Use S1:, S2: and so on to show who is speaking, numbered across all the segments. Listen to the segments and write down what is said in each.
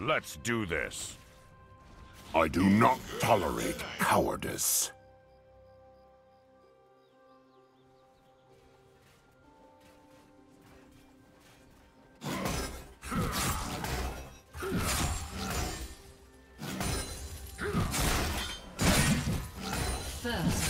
S1: Let's do this.
S2: I do not tolerate cowardice.
S3: First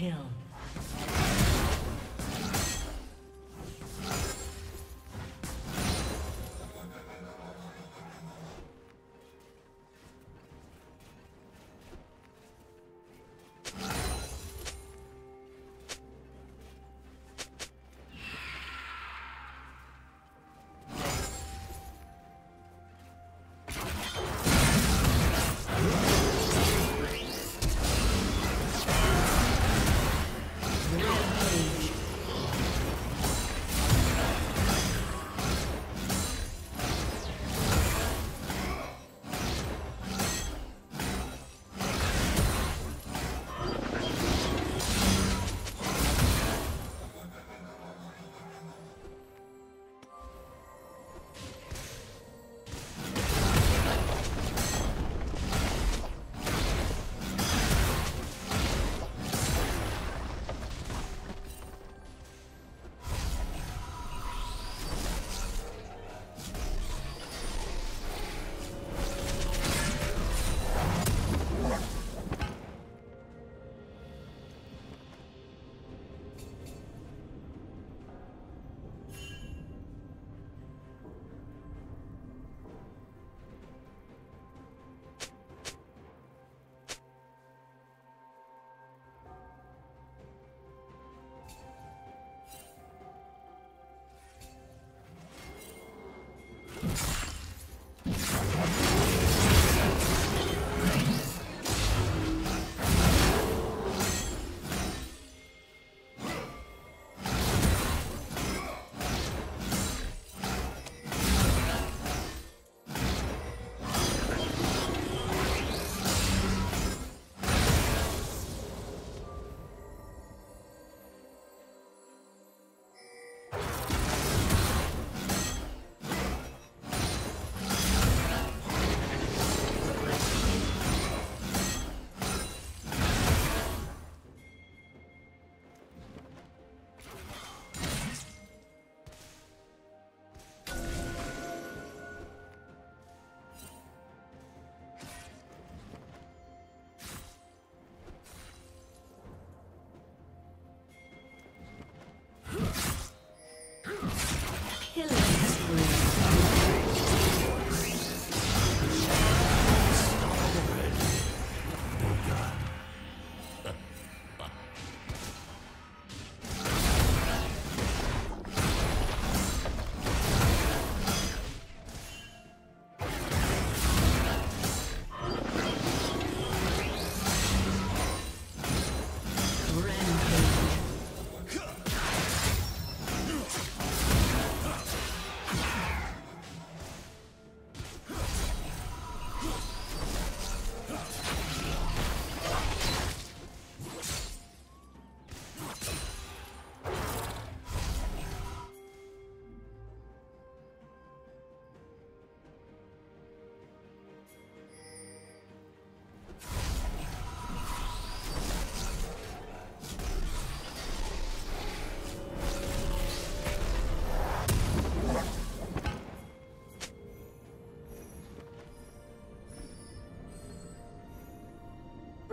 S3: kill.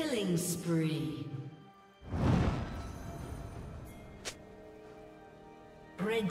S3: Killing spree. Red.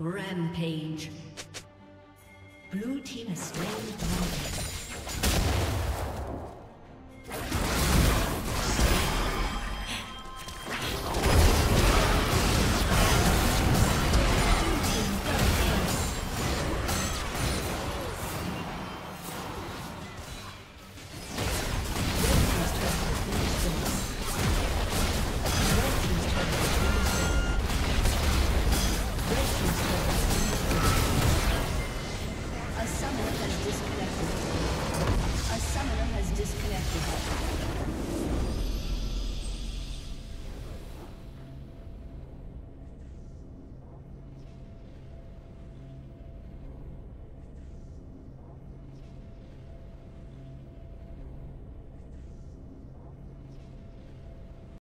S3: Rampage. Blue team has slain the.